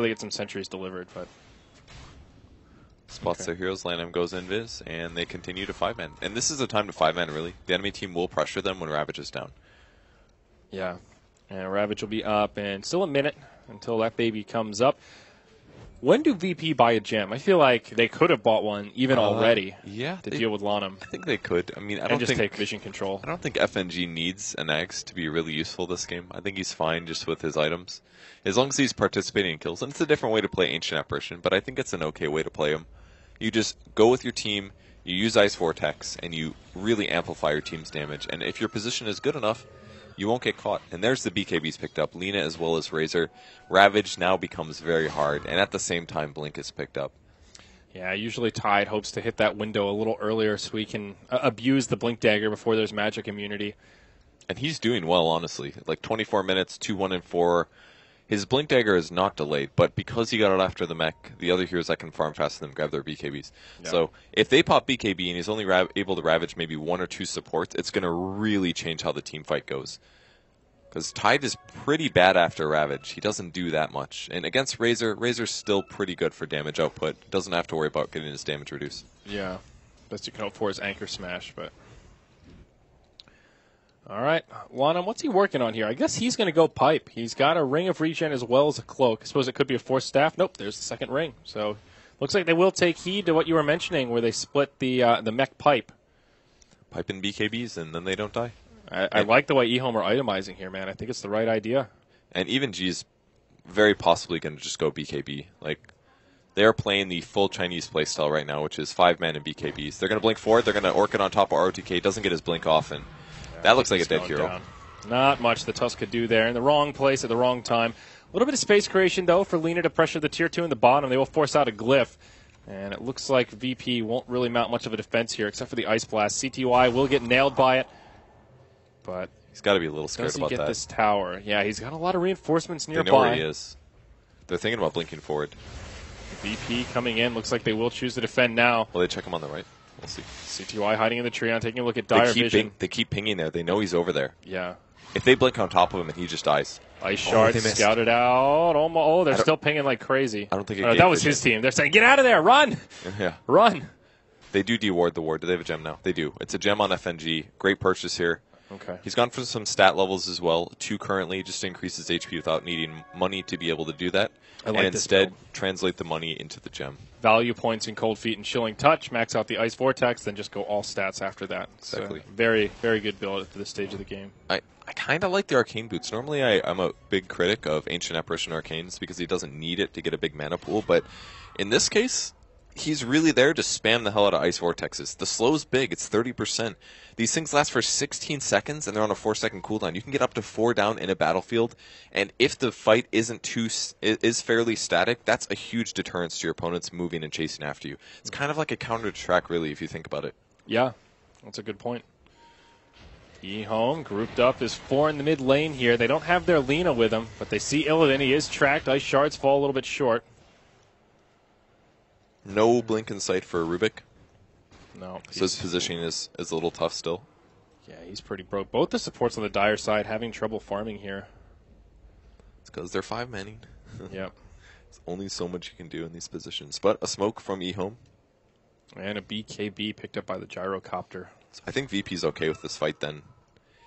they get some centuries delivered, but Spots Okay. their heroes, Lanham goes invis, and they continue to five man. And this is a time to five man, really. The enemy team will pressure them when Ravage is down. yeah. And Ravage will be up, and still a minute until that baby comes up. When do VP buy a gem? I feel like they could have bought one even Uh, already Yeah, to they- deal with Lanham I think they could. I mean, I don't just think take vision control. I don't think FNG needs an Axe to be really useful this game. I think he's fine just with his items. As long as he's participating in kills. And it's a different way to play Ancient Apparition, but I think it's an okay way to play him. You just go with your team, you use Ice Vortex, and you really amplify your team's damage. And if your position is good enough, you won't get caught. And there's the BKBs picked up. Lina as well as Razor. Ravage now becomes very hard, and at the same time, Blink is picked up. Yeah, usually Tide hopes to hit that window a little earlier so we can uh, abuse the Blink Dagger before there's magic immunity. And he's doing well, honestly. Like 24 minutes, 2 1 and 4. His Blink Dagger is not delayed, but because he got it after the mech, the other heroes that can farm faster than him grab their BKBs. Yeah. So if they pop BKB and he's only ra- able to ravage maybe one or two supports, it's going to really change how the team fight goes. Because Tide is pretty bad after Ravage. He doesn't do that much. And against Razor, Razor's still pretty good for damage output. Doesn't have to worry about getting his damage reduced. Yeah, best you can hope for is Anchor Smash, but. All right, Lana, what's he working on here? I guess he's going to go pipe. He's got a ring of regen as well as a cloak. I suppose it could be a force staff. Nope, there's the second ring. So looks like they will take heed to what you were mentioning, where they split the uh, the mech pipe. Pipe in BKBs and then they don't die. I, I like the way eHome are itemizing here, man. I think it's the right idea. and even G's very possibly going to just go BKB. Like they are playing the full Chinese playstyle right now, which is five men and BKBs. They're going to blink forward. They're going to orchid on top of ROTK. Doesn't get his blink off, and that looks like a dead hero. down. Not much the Tusk could do there. In the wrong place at the wrong time. A little bit of space creation, though, for Lina to pressure the tier 2 in the bottom. They will force out a glyph. And it looks like VP won't really mount much of a defense here, except for the Ice Blast. CTY will get nailed by it. But He's got to be a little scared does he about get that. this tower? Yeah, he's got a lot of reinforcements nearby. They know where he is. They're thinking about blinking forward. VP coming in. Looks like they will choose to defend now. Will they check him on the right? We'll see. CTY hiding in the tree on taking a look at They Dire keep, Vision. ping- they keep pinging there. They know he's over there. Yeah. If they blink on top of him and he just dies, Ice Oh, Shard they missed. scouted out. Oh, Almost, oh, they're still pinging like crazy. I don't think it Oh, that was Vision. his team. They're saying, "Get out of there! Run! yeah, Run!" they do deward the ward. Do they have a gem now? They do. It's a gem on FNG. Great purchase here. Okay. He's gone for some stat levels as well. Two currently, just to increase his HP without needing money to be able to do that. I like and instead, build. translate the money into the gem. Value points in Cold Feet and Chilling Touch. Max out the Ice Vortex, then just go all stats after that. So, Exactly. very, very good build at this stage of the game. I, I kind of like the arcane boots. Normally, I, I'm a big critic of Ancient Apparition Arcanes because he doesn't need it to get a big mana pool. But in this case, he's really there to spam the hell out of Ice Vortexes. The slow's big, it's 30%. These things last for 16 seconds and they're on a 4 second cooldown. You can get up to 4 down in a battlefield. And if the fight isn't too, is fairly static, that's a huge deterrence to your opponents moving and chasing after you. It's kind of like a counter track, really, if you think about it. Yeah, that's a good point. E home grouped up is four in the mid lane here. They don't have their Lena with them, but they see Illidan. He is tracked. Ice shards fall a little bit short. No blink in sight for Rubik. No, So his positioning is, is a little tough still. yeah, he's pretty broke. Both the supports on the dire side having trouble farming here. It's because they're five manning. Yep, There's only so much you can do in these positions. But a smoke from eHome. and a BKB picked up by the gyrocopter. So I think VP's okay with this fight then.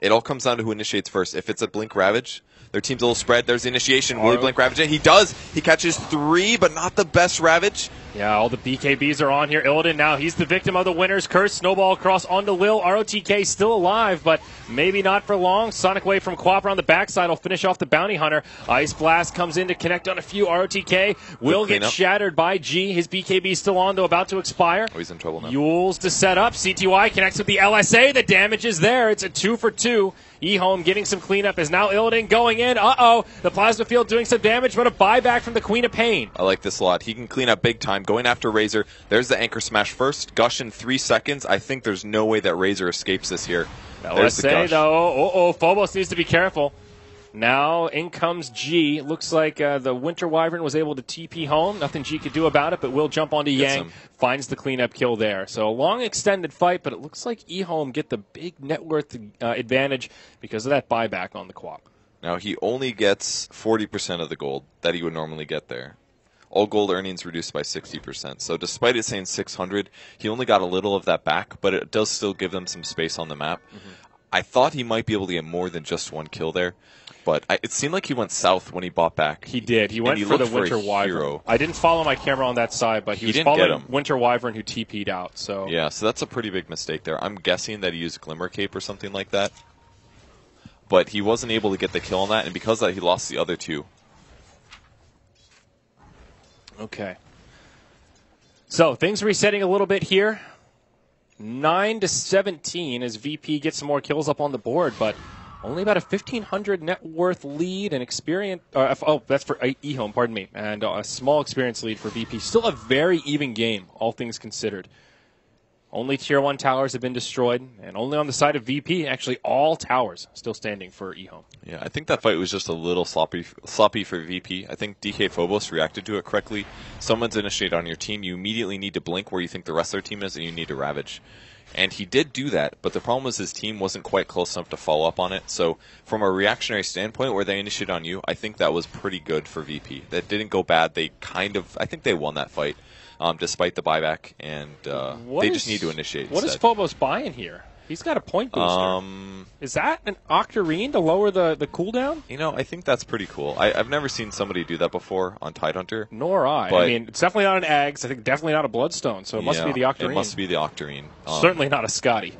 It all comes down to who initiates first. If it's a Blink Ravage, their team's a little spread. There's the initiation. Will he. Blink Ravage it? He does. He catches three, but not the best Ravage. Yeah, all the BKBs are on here. Illidan now, he's the victim of the winter's curse. Snowball across onto Lil. ROTK still alive, but maybe not for long. Sonic Wave from Quapper on the backside will finish off the Bounty Hunter. Ice Blast comes in to connect on a few. ROTK will get cleanup. shattered by G. His BKB is still on, though about to expire. Oh, he's in trouble now. Euls to set up. CTY connects with the LSA. The damage is there. It's a two for two. E-Home getting some cleanup is now Illidan going in. Uh-oh. The plasma field doing some damage, but a buyback from the Queen of Pain. I like this a lot. He can clean up big time. Going after Razor. There's the anchor smash first. Gush in three seconds. I think there's no way that Razor escapes this here. There's the LSA gush. though. Oh, oh, Phobos needs to be careful. Now in comes G. Looks like uh, the Winter Wyvern was able to TP home. Nothing G could do about it, but will jump onto Gets Yang. him. Finds the cleanup kill there. So a long extended fight, but it looks like E Home get the big net worth uh, advantage because of that buyback on the Quap. Now he only gets 40% of the gold that he would normally get there. All gold earnings reduced by 60%. So despite it saying 600, he only got a little of that back, but it does still give them some space on the map. Mm-hmm. I thought he might be able to get more than just one kill there, but I, it seemed like he went south when he bought back. He did. He went he for the looked for Winter Wyvern. hero. I didn't follow my camera on that side, but he, He was didn't following get him. Winter Wyvern who TP'd out. So Yeah, so that's a pretty big mistake there. I'm guessing that he used Glimmer Cape or something like that. But he wasn't able to get the kill on that, and because of that, he lost the other two. Okay. So things resetting a little bit here. Nine to seventeen as VP gets some more kills up on the board, but only about a fifteen hundred net worth lead and experience. Uh, oh, that's for uh, eHome, pardon me, and uh, a small experience lead for VP. Still a very even game, all things considered. Only tier one towers have been destroyed, and only on the side of VP, actually all towers still standing for eHome. Yeah, I think that fight was just a little sloppy, sloppy for VP. I think DK Phobos reacted to it correctly. Someone's initiated on your team, you immediately need to blink where you think the rest of their team is, and you need to ravage. And he did do that, but the problem was his team wasn't quite close enough to follow up on it. So, from a reactionary standpoint, where they initiated on you, I think that was pretty good for VP. That didn't go bad. They kind of, I think they won that fight, um, despite the buyback, and uh, they is- just need to initiate. What is instead. Phobos buying here? He's got a point booster. Um, Is that an Octarine to lower the, the cooldown? you know, I think that's pretty cool. I, I've never seen somebody do that before on Tidehunter. Nor I. I mean, it's definitely not an Ags. I think definitely not a Bloodstone. So it must be the Octarine. It must be the Octarine. Um, Certainly not a Skadi.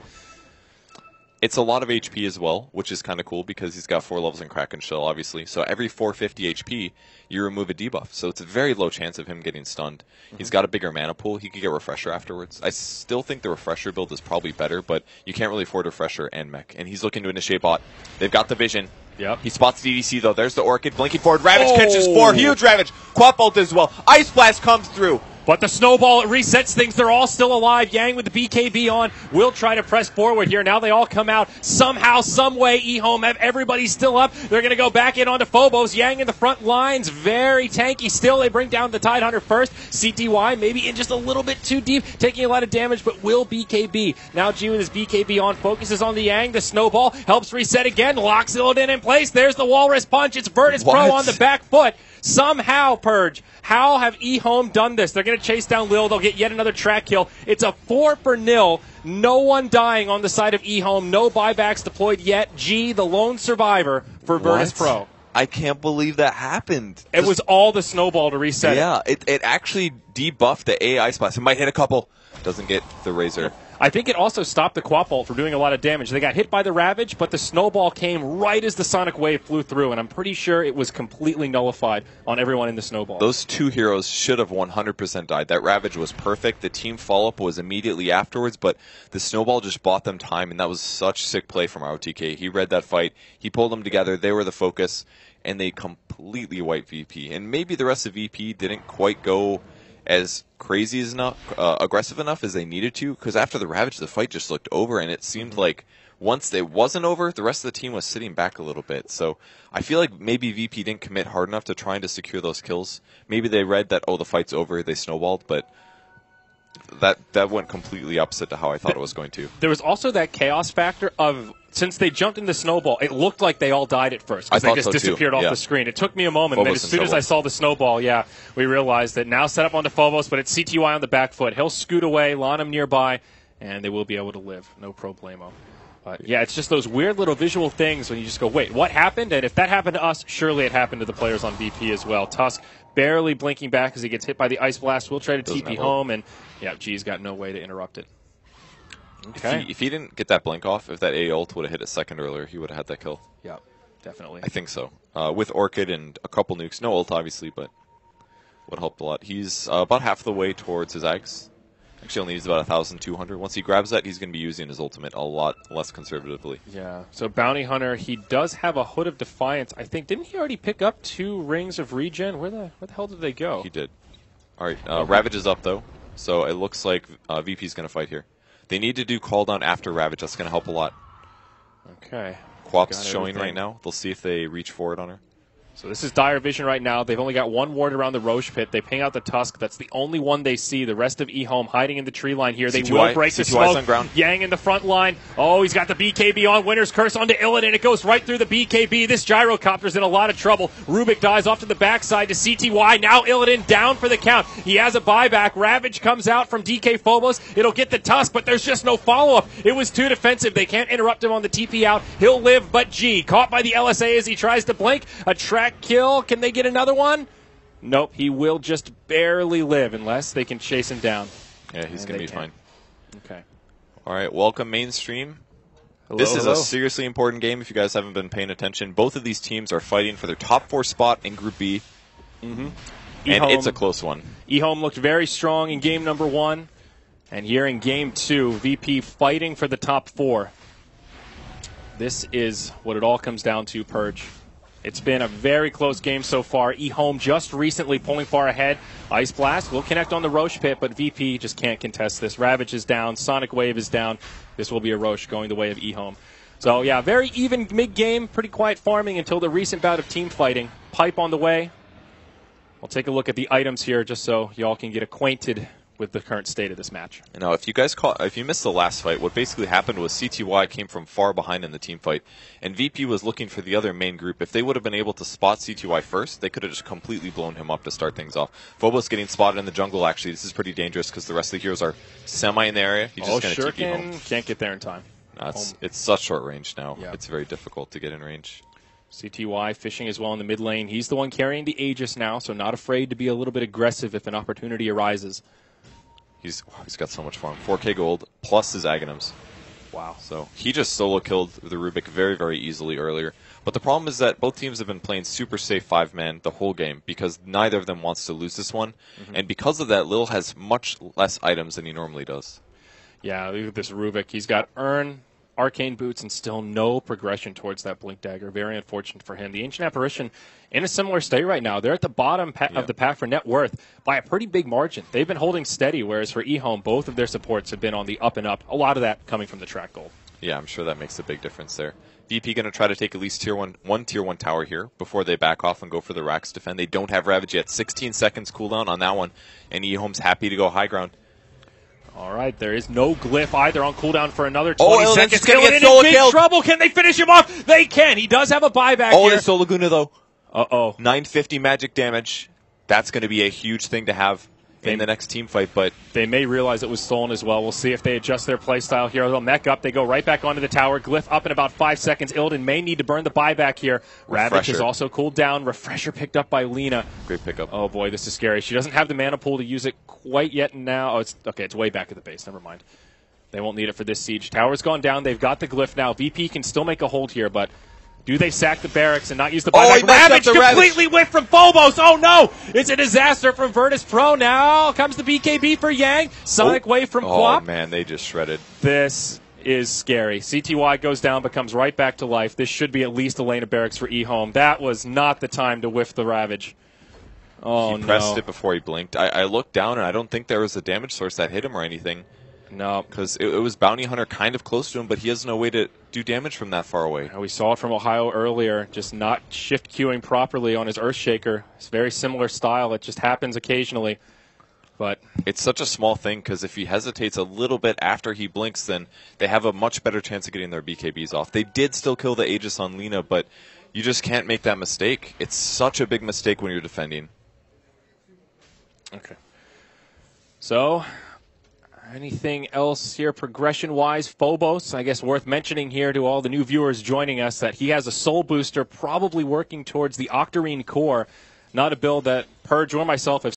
It's a lot of HP as well, which is kind of cool because he's got four levels in Kraken Shell, obviously. So every 450 HP, you remove a debuff. So it's a very low chance of him getting stunned. He's mm-hmm. got a bigger mana pool. He could get Refresher afterwards. I still think the Refresher build is probably better, but you can't really afford Refresher and Mech. And he's looking to initiate bot. They've got the vision. Yep. He spots DDC though. There's the Orchid blinking forward. Ravage Oh. catches four. Huge Ravage. Quap ult as well. Ice Blast comes through. But the snowball it resets things. They're all still alive. Yang with the BKB on will try to press forward here. Now they all come out somehow, some way. eHome have everybody still up. They're going to go back in onto Phobos. Yang in the front lines, very tanky still. They bring down the Tidehunter first. CTY maybe in just a little bit too deep, taking a lot of damage, but will BKB. Now G with his BKB on, focuses on the Yang. The snowball helps reset again, locks it in in place. There's the Walrus punch. It's Virtus Pro on the back foot. Somehow, Purge, how have eHome done this? They're going to chase down Lil. They'll get yet another track kill. It's a four for nil. No one dying on the side of eHome. No buybacks deployed yet. G, the lone survivor for Virtus Pro. I can't believe that happened. It was all the snowball to reset. Yeah, it, it actually debuffed the AI spots. It might hit a couple. Doesn't get the razor. I think it also stopped the Quap ult from doing a lot of damage. They got hit by the Ravage, but the snowball came right as the Sonic Wave flew through, and I'm pretty sure it was completely nullified on everyone in the snowball. Those two heroes should have 100% died. That Ravage was perfect. The team follow up was immediately afterwards, but the snowball just bought them time, and that was such sick play from ROTK. He read that fight, he pulled them together, they were the focus, and they completely wiped VP. And maybe the rest of VP didn't quite go as crazy as enough, uh, aggressive enough as they needed to, because after the Ravage, the fight just looked over, and it seemed like once it wasn't over, the rest of the team was sitting back a little bit. So I feel like maybe VP didn't commit hard enough to trying to secure those kills. Maybe they read that oh the fight's over, they snowballed, but that that went completely opposite to how I thought it was going to. there was also that chaos factor of since they jumped into snowball, it looked like they all died at first I because they just so, too. disappeared off Yeah. the screen. It took me a moment, and Phobos as in soon as. I saw the snowball, yeah, we realized that now set up onto Phobos, but it's CTY on the back foot. He'll scoot away, Lanham nearby, and they will be able to live. No problemo. But yeah, it's just those weird little visual things when you just go, wait, what happened? And if that happened to us, surely it happened to the players on VP as well. Tusk barely blinking back as he gets hit by the ice blast. We'll try to Doesn't TP home, and yeah, G's got no way to interrupt it. If, he, if he didn't get that blink off, if that A ult would have hit a second earlier, he would have had that kill. Yeah, definitely. I think so. Uh, with Orchid and a couple nukes, no ult obviously, but would help a lot. He's uh, about half the way towards his Ags. Actually, only needs about 1,200. Once he grabs that, he's going to be using his ultimate a lot less conservatively. Yeah. So Bounty Hunter, he does have a Hood of Defiance. I think didn't he already pick up two rings of regen? Where the where the hell did they go? He did. All right, uh, Ravage is up though, so it looks like uh, VP's going to fight here. They need to do call down after Ravage. That's going to help a lot. Okay. Quap's showing right now. They'll see if they reach forward on her. So this is dire vision right now. They've only got one ward around the Rosh pit. They ping out the Tusk. That's the only one they see. The rest of eHome hiding in the tree line here. They CTY will break the CTY's smoke. on ground. Yang in the front line. Oh, he's got the BKB on. Winter's Curse onto Illidan. It goes right through the BKB. This gyrocopter's in a lot of trouble. Rubik dies off to the backside to CTY. Now Illidan down for the count. He has a buyback. Ravage comes out from DK Phobos. It'll get the Tusk, but there's just no follow-up. It was too defensive. They can't interrupt him on the TP out. He'll live, but G caught by the LSA as he tries to blink. A track kill. Can they get another one? Nope. He will just barely live unless they can chase him down. Yeah, he's going to be can. fine. Okay. All right, welcome mainstream. Hello, This is hello. a seriously important game if you guys haven't been paying attention. Both of these teams are fighting for their top four spot in Group B, Mm -hmm. and it's a close one. eHome looked very strong in game number one. And here in game two, VP fighting for the top four. This is what it all comes down to, Purge. It's been a very close game so far. eHome just recently pulling far ahead. Ice Blast will connect on the Rosh pit, but VP just can't contest this. Ravage is down. Sonic Wave is down. This will be a Rosh going the way of eHome. So, yeah, very even mid game. Pretty quiet farming until the recent bout of team fighting. Pipe on the way. We'll take a look at the items here just so y'all can get acquainted with the current state of this match. Now, if you guys caught, if you missed the last fight, what basically happened was CTY came from far behind in the team fight, and VP was looking for the other main group. If they would have been able to spot CTY first, they could have just completely blown him up to start things off. Phobos getting spotted in the jungle. Actually, this is pretty dangerous because the rest of the heroes are semi in the area. He's just oh, going to TP home. Can't get there in time. No, it's, it's such short range now. Yeah. It's very difficult to get in range. CTY fishing as well in the mid lane. He's the one carrying the Aegis now, so not afraid to be a little bit aggressive if an opportunity arises. He's he's got so much farm. 4K gold plus his Aghanims. Wow. So he just solo killed the Rubik very, very easily earlier. But the problem is that both teams have been playing super safe five man the whole game because neither of them wants to lose this one. Mm-hmm. And because of that, Lil has much less items than he normally does. Yeah, look at this Rubik. He's got Urn, Arcane Boots, and still no progression towards that Blink Dagger. Very unfortunate for him. The Ancient Apparition in a similar state right now. They're at the bottom pa- Yeah. of the pack for net worth by a pretty big margin. They've been holding steady, whereas for eHome, both of their supports have been on the up and up. A lot of that coming from the track gold. Yeah, I'm sure that makes a big difference there. VP going to try to take at least tier one, one tier one tower here before they back off and go for the racks defend. They don't have Ravage yet. 16 seconds cooldown on that one, and eHome's happy to go high ground. All right, there is no glyph either on cooldown for another Oh, 20 Illidan's seconds. gonna get in solo big killed. trouble. Can they finish him off? They can. He does have a buyback Oh, here. there's Soul Laguna though. Uh oh. 950 magic damage. That's going to be a huge thing to have in the next team fight, but They may realize it was stolen as well. We'll see if they adjust their playstyle here. They'll mech up. They go right back onto the tower. Glyph up in about five seconds. Illidan may need to burn the buyback here. Ravage is also cooled down. Refresher picked up by Lina. great pickup. Oh boy, this is scary. She doesn't have the mana pool to use it quite yet now. Oh, it's okay. It's way back at the base. Never mind. They won't need it for this siege. Tower's gone down. They've got the glyph now. VP can still make a hold here, but do they sack the barracks and not use the Oh, buyback? up Ravage the Ravage. completely whiffed from Phobos. Oh no! It's a disaster from Virtus Pro. Now comes the BKB for Yang. Sonic oh. Wave from oh, Quap. Oh man, they just shredded. This is scary. CTY goes down, but comes right back to life. This should be at least a lane of barracks for eHome. That was not the time to whiff the Ravage. Oh he pressed no! it before he blinked. I, I looked down and I don't think there was a damage source that hit him or anything No. because it, it was Bounty Hunter kind of close to him, but he has no way to do damage from that far away. We saw it from Ohio earlier, just not shift queuing properly on his Earthshaker. It's very similar style. It just happens occasionally. But It's such a small thing because if he hesitates a little bit after he blinks, then they have a much better chance of getting their BKBs off. They did still kill the Aegis on Lina, but you just can't make that mistake. It's such a big mistake when you're defending. okay. So, anything else here progression wise? Phobos, I guess worth mentioning here to all the new viewers joining us that he has a soul booster, probably working towards the Octarine core. Not a build that Purge or myself have